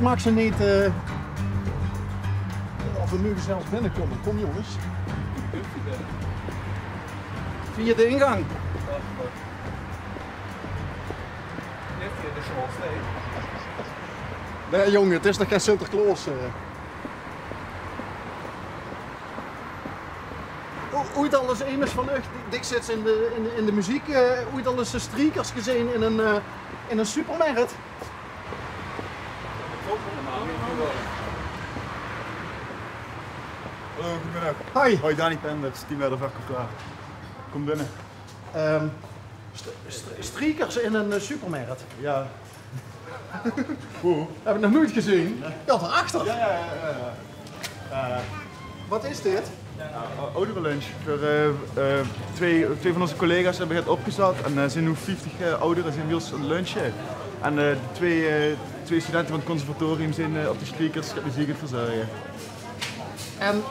mag ze niet... eh, Of we nu zelfs binnenkomen. Kom jongens. Via de ingang. Nee jongen, het is nog geen Sinterklaas. O- Ooit al eens Emes van Ucht, dik zit in de, in de, in de muziek, eh, ooit al eens streakers gezien in een, in een supermarkt. Hi. Hoi, Dani Penders, teamleider verkoopklaar. Kom binnen. Ehm st- st- streakers in een eh, supermarkt. Ja. Heb ik nog nooit gezien. Ja, daarachter. Ja, ja, ja. ja. Wat is dit? Uh, ouderenlunch. Voor, eh, eh, twee, twee van onze collega's hebben het opgezet en er zijn nu 50 eh, ouderen zijn het lunchen. En eh, twee, eh, twee studenten van het conservatorium zijn eh, op de speakers muziek het verzorgen. En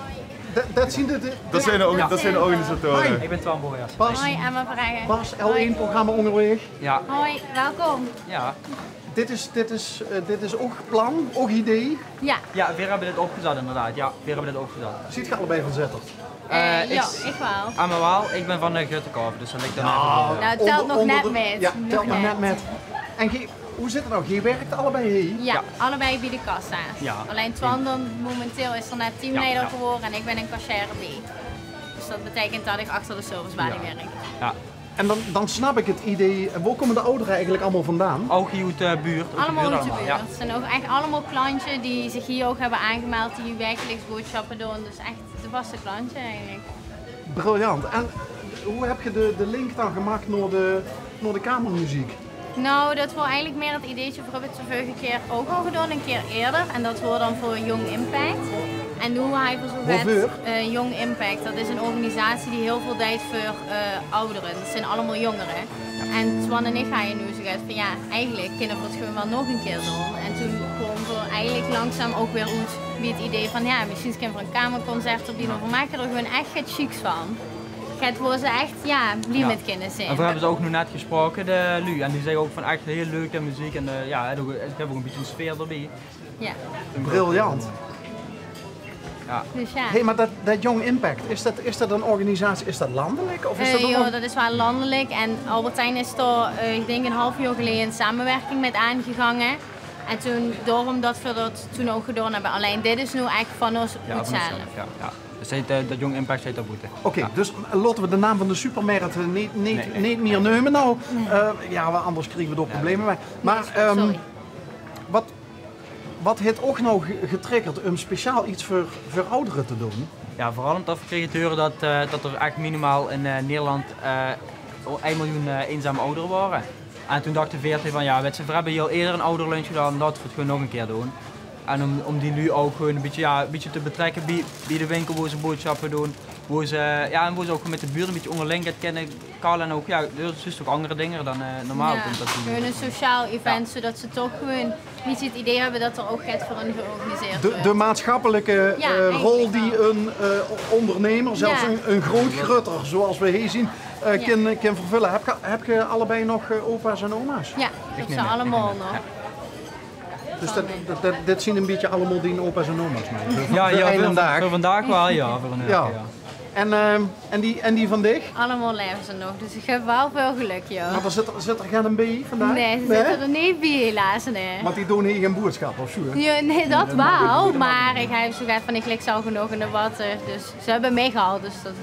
dat- dat zien de... de Dat zijn de, dat zijn de organisatoren. Hi. Ik ben Twan Boyas. Bas, Hoi, Emma. Bas, L1-programma onderweg. Ja, Hoi, welkom. ja. Dit is, dit is, eh, dit is ook plan, ook idee. Ja, Ja, weer hebben we dit opgezet inderdaad. Ja, weer hebben we dit opgezet. Ziet je allebei van Zettert? eh, Eh, ik- ja, ik wel. Aan mijn waal, ik ben van de Guttekorf, dus dan even onder. Nou, telt Onder- nog onder net de- met. Ja, telt nog net met. En hoe zit het nou? Je werkt allebei hier. Ja, Ja. allebei bij de kassa's. Ja. Alleen Twan dan momenteel is er net teamleider Ja, ja. geworden en ik ben een cashier B. Dus dat betekent dat ik achter de servicebalie Ja. werk. Ja. En dan, dan snap ik het idee. Waar komen de ouderen eigenlijk allemaal vandaan? Ook hier uit de buurt. Allemaal uit de buurt. Ja. Het zijn ook echt allemaal klantjes die zich hier ook hebben aangemeld, die wekelijks boodschappen doen. Dus echt de vaste klantje eigenlijk. Briljant. En hoe heb je de, de link dan gemaakt naar de, naar de kamermuziek? Nou, dat was eigenlijk meer het ideetje voor het vorige keer ook al gedaan, een keer eerder. En dat wordt dan voor Young Impact. En doen wij voor zo Waarvoor? eh, Young Impact. Dat is een organisatie die heel veel deed voor eh, ouderen. Dat zijn allemaal jongeren. En Twan en ik gaan je nu zeggen van ja, eigenlijk kunnen we het gewoon wel nog een keer doen. En toen kwamen we eigenlijk langzaam ook weer uit bij het idee van ja, misschien kunnen we een kamerconcert opdienen. We maken er gewoon echt het chics van. Het wordt ze echt, ja, Ja. met kinderen zijn. En voor hebben ze ook nu net gesproken, de Lu. En die zeggen ook van echt heel leuk de muziek en eh, ja, het heeft ook een beetje een sfeer erbij. Ja, Briljant. Ja. dus ja. Hé, hey, maar dat, dat Young Impact, is dat, is dat een organisatie, is dat landelijk? Of is Eh, dat een joh, or- dat is wel landelijk en Albertijn is daar, eh, ik denk een half jaar geleden, een samenwerking met aangegangen. En toen, daarom dat we dat toen ook gedaan hebben. Alleen dit is nu echt van ons Ja, zelf. ja, ja. Dus heet, eh, dat Jong Impact heet dat boete. Oké, dus laten we de naam van de supermarkt eh, niet, niet, Nee, nee. niet meer nemen nou. Eh, ja, want anders krijgen we er problemen mee. Maar ehm, wat, wat heeft ook nou ge- getriggerd om speciaal iets voor, voor ouderen te doen? Ja, vooral omdat we kregen te horen dat, eh, dat er echt minimaal in eh, Nederland eh 1 miljoen eh, eenzame ouderen waren. En toen dachten we veertig van ja, weet je, we hebben hier al eerder een ouderlunch gedaan, laten we het gewoon nog een keer doen. En om, om die nu ook gewoon een beetje, ja, een beetje te betrekken bij, bij de winkel waar ze boodschappen doen. Waar ze, ja, en waar ze ook met de buurt een beetje onderling het kennen. Karl en ook, ja, er is dus ook andere dingen dan eh, normaal. Ja, komt dat doen. gewoon een sociaal event, zodat ze toch gewoon niet het idee hebben dat er ook geld voor hen georganiseerd De, wordt. de maatschappelijke Ja, eh, rol die wel. een eh, ondernemer, zelfs Ja. een, een groot grutter zoals we hier zien, eh, Ja. kan, kan vervullen. Heb je, heb je allebei nog opa's en oma's? Ja, Ik zijn meer. allemaal nog. Dus dat, dat, dat- dit zien een beetje allemaal die opa's en oma's mee. Ja, voor ja voor, dag. voor vandaag wel, ja. Voor een, Ja. ja. ja. En, ehm, en, die, en die van dich? Allemaal leven ze nog, dus ik heb wel veel geluk, joh. Maar er zit, er zit er geen bij vandaag? Nee, ze zitten er niet bij helaas, nee. Want die doen hier geen boodschap of zo? Ja, nee, dat wel, maar ik heb zo van ik lig zo genoeg in de water, dus ze hebben meegehaald, dus dat,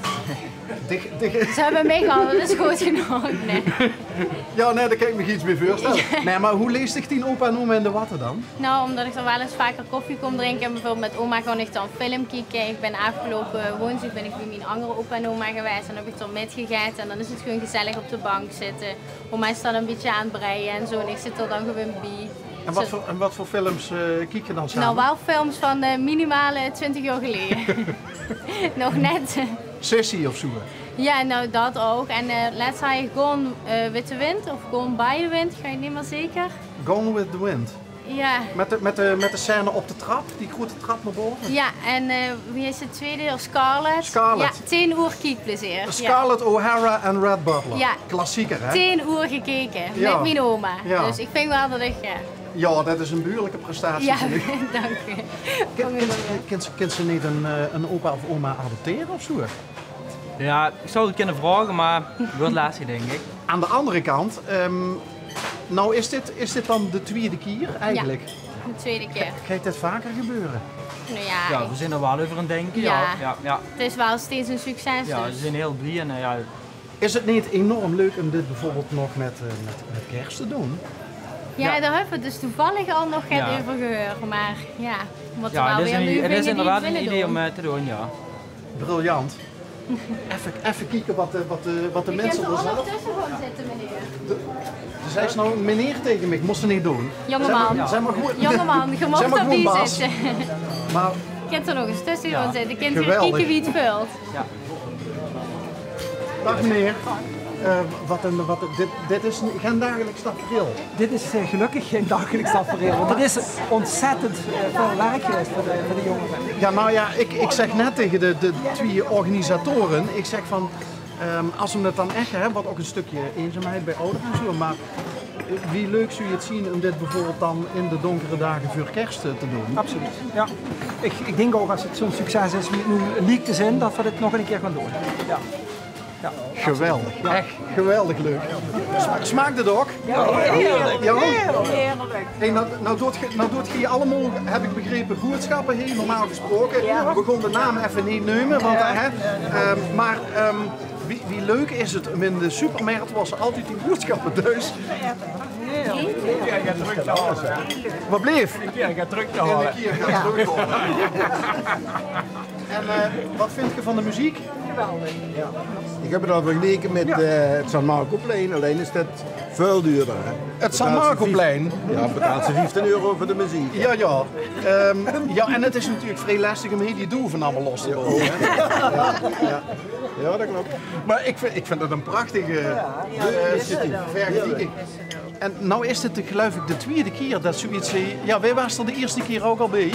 Dig- dig- ze hebben meegehaald, dat is goed genoeg, nee. ja, nee, daar kan ik me iets bij voorstellen. Nee, maar hoe leest ik die opa en oma in de watten dan? Nou, omdat ik er wel eens vaker koffie kom drinken, bijvoorbeeld met oma kon ik dan film kijken. Ik ben afgelopen woensdag ben ik bij mijn andere opa en oma geweest en heb ik dan metgegeten en dan is het gewoon gezellig op de bank zitten. Oma is dan een beetje aan het breien en zo en ik zit er dan gewoon bij. En wat voor, en wat voor films eh kijk je dan samen? Nou, wel films van de minimale 20 jaar geleden. Nog net. Sissy of zo? Ja, nou dat ook. En eh laatst had je Gone eh, with the Wind of Gone by the Wind, ga je niet meer zeker? Gone with the Wind. Ja. Met de, met, de, met de scène op de trap, die grote trap naar boven. Ja, en eh, wie is het tweede? Scarlett. Scarlett. Ja, 10 uur kiekplezier. Ja. Scarlett O'Hara en Red Butler. Ja. Klassieker, hè? 10 uur gekeken Ja. met mijn oma. Ja. Dus ik vind wel dat ik, ja, Ja, dat is een behoorlijke prestatie. Ja, dank kan, kan, ze- niet een, eh, een opa of oma adopteren of zo? Ja, ik zou het kunnen vragen, maar wordt lastig denk ik. Aan de andere kant, ehm, nou is dit, is dit dan de tweede keer eigenlijk? De tweede keer. Gaat dit vaker gebeuren? Nou ja, Ja, we zijn er wel over aan het denken. Ja. Ja, ja, ja. het is wel steeds een succes. ja dus. ze zijn heel blij en eh, ja, Is het niet enorm leuk om dit bijvoorbeeld nog met, eh, met, met kerst te doen? Ja, Ja. daar hebben we het dus toevallig al nog Ja. over gehoord. Maar ja, wat er ja wel het is, weer nu het is inderdaad een idee doen. om eh, te doen, ja. Briljant. Even, even kijken wat de, wat de, wat de Je mensen kunt er er ondertussen gewoon zitten, meneer. Ze zei ze nou meneer tegen mij, ik moest ze niet doen. Jongeman. Maar, zeg maar gewoon, Jongeman, je maar op die gewoon baas. zitten. Maar Je kunt er nog eens tussen Ja. gaan zitten. Je kunt weer Geweldig. kijken wie het vult. dag meneer. Eh, wat een, wat een, dit, dit is een, geen dagelijks tafereel. Dit is eh, gelukkig geen dagelijks tafereel, want het is ontzettend eh, veel werk geweest voor de, voor de jongeren. Ja, nou ja, ik, ik zeg net tegen de, de twee organisatoren, ik zeg van, ehm, als we het dan echt hebben, wat ook een stukje eenzaamheid bij ouderen en zo, maar wie leuk zou je het zien om dit bijvoorbeeld dan in de donkere dagen voor kerst te doen? Absoluut. Ja. Ik, ik denk ook als het zo'n succes is nu leek te zijn, dat we dit nog een keer gaan doen. Ja. Ja. Geweldig, echt geweldig leuk. Sma- Smaakt het ook? Heerlijk. Ja? Heerlijk. Hey, nou, nou, doet je, nou doet je allemaal, heb ik begrepen, boodschappen heen, normaal gesproken. We gaan de naam even niet nemen, want, hè, ehm, maar ehm, wie, wie leuk is het om in de supermarkt was er altijd die boodschappen dus. Wat bleef? Ja, ik ga terug te En halen. En eh, wat vind je van de muziek? Ik heb het al vergeleken met eh, het San Marcoplein, alleen is dat veel duurder. Hè? Het San Marcoplein. Ja, betaalt ze 15 euro voor de muziek. Ja, ja. Ehm, ja, en het is natuurlijk vrij lastig om hier die doeven allemaal los te boren. hè. Ja, dat klopt. Maar ik vind, ik vind het een prachtige eh, vergelijking. En nou is het geloof ik de tweede keer dat zoiets... eh, Ja, wij waren er de eerste keer ook al bij.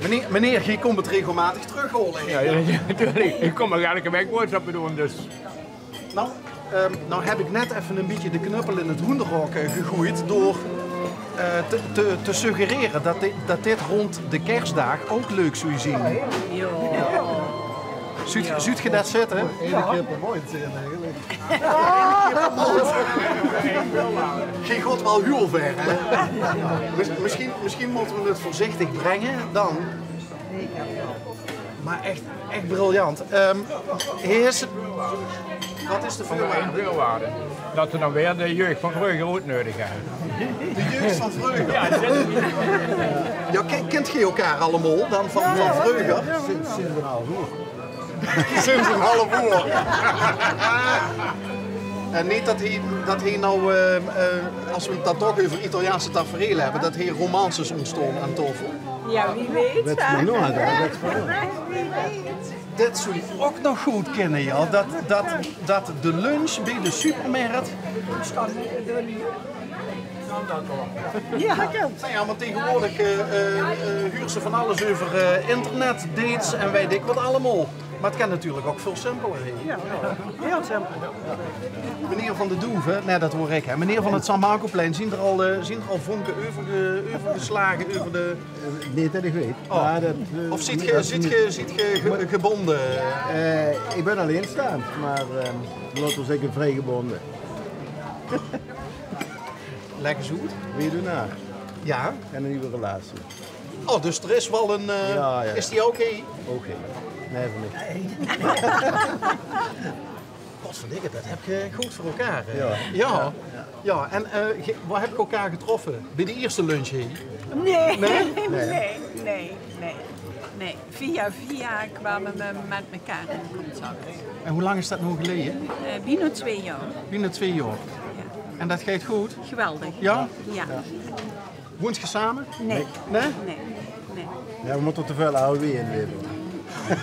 Meneer, meneer, je komt het regelmatig terughalen. Ja, ja, ja, natuurlijk. Ik kom er elke week boodschappen doen, dus. Nou, ehm, nou heb ik net even een beetje de knuppel in het hoenderhok eh, gegooid door eh, te, te, te suggereren dat dit, dat dit rond de kerstdag ook leuk zou zien. Ja. Zuid je dat zitten? Eén keer per maand eigenlijk. Geen god wel heel ver, hè? Mis- misschien, misschien moeten we het voorzichtig brengen dan. Maar echt, echt briljant. Ehm heers, wat is de voorwaarde? Dat ze dan weer de jeugd van Brugge ook nodig hebben. De jeugd van Vreugde. Ja, dat is Ja, ken- kent je elkaar allemaal dan van, van Vreugde? Sinds, sinds een half uur. Sinds een half uur. En niet dat hij, dat hij nou, eh, eh, als we het dan toch over Italiaanse tafereel hebben, dat hier romances ontstaan aan tafel. Ja, wie weet. Dat is. Wie weet. Dit zou je ook nog goed kennen, ja. Dat, dat, dat de lunch bij de supermarkt. Ja. Nou ja, maar tegenwoordig eh eh, eh, huren ze van alles over eh, internet, dates en weet ik wat allemaal. Maar het kan natuurlijk ook veel simpeler. hè. Ja, heel simpel. Meneer van de Doeven, nee dat hoor ik hè. Meneer van het San Marcoplein, zien er al, eh, zien er al vonken overge, overgeslagen over de... Niet dat ik weet. Oh. Maar dat, eh, Of ziet je, ziet je, ziet je ge- gebonden? Eh, ik ben alleenstaand, maar uh, laten we zeggen vrijgebonden. Lekker zoet. Wie doet naar? Ja. En een nieuwe relatie. Oh, dus er is wel een... eh, Ja, ja. Is die oké? Oké. Nee, voor niks. Wat verdikke, dat heb je goed voor elkaar. hè? Ja. Ja. ja. en eh, ge- waar heb ik elkaar getroffen? Bij de eerste lunch hier. Nee. Nee? Nee, nee, nee, nee. nee. Via via kwamen we met elkaar in contact. En hoe lang is dat nou geleden? Eh binnen twee jaar. Binnen twee jaar. Ja. En dat gaat goed? Geweldig. Ja? Ja. Woont je samen? Nee. Nee? Nee. Nee. Ja, we moeten te veel AOW inleveren.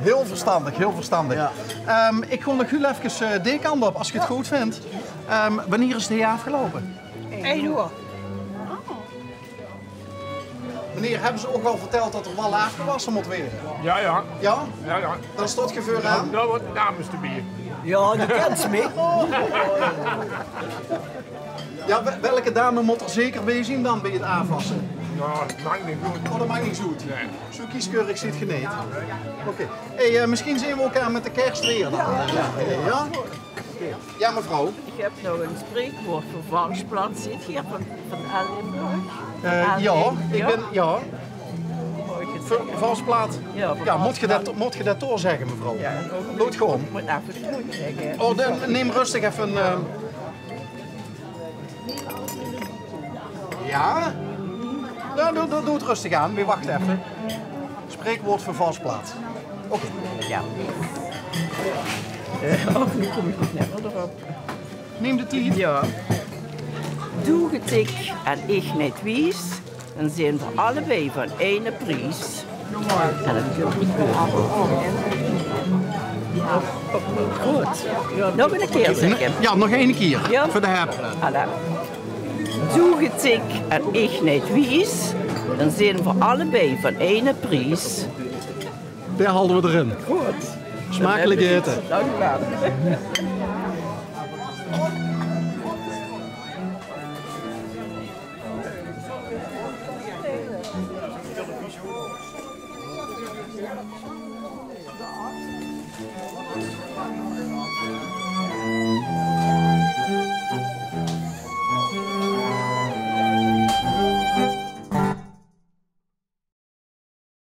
Heel verstandig, heel verstandig. Ja. Ehm, ik ga nog heel even uh, dekant op, als je het goed vindt. Ehm, wanneer is de jaar afgelopen? Eén uur. Meneer, hebben ze ook al verteld dat er wel afgewassen moet worden? Ja, ja. Ja? Ja, ja. Dan je voor aan. Dat wordt namens de bier. Ja, de kent me. Ja, wel- welke dame moet er zeker bij zien dan bij het aanvassen? Nou, dat mag niet goed. Oh, dat mag niet zoet. Zo kieskeurig zit geneed. Oké. Hey, eh, misschien zien we elkaar met de kerst weer dan. Ja? Ja, ja mevrouw. Ik heb nog een spreekwoord voor Valsplaats. Zit hier van, van Ellenburg. Eh, Ah, ja, nee, ik ja? ben... Ja, valsplaat. Ja, Ja, moet je dat, moet je dat doorzeggen, mevrouw? Ja. Doe het gewoon. Moet even het goed zeggen. Oh, dan neem rustig even een... eh, Ja? Ja, doe, doe, doe het rustig aan. Weer wacht even. Spreekwoord voor valsplaat. Oké. Ja. Eh, oh, nu kom ik niet sneller erop. Neem de tijd. Ja. Doe het ik en ik niet wies, dan zijn we allebei van ene prijs. En dat kun je niet Goed. Nog een keer zeggen. Ja, nog één keer. Ja. Voor de heb. Alla. Doe het ik en ik niet wies, dan zijn we allebei van ene prijs. Daar halen we erin. Goed. Smakelijk eten. Dank u wel.